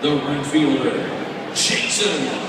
the right fielder, Jason